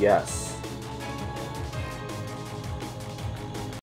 Yes.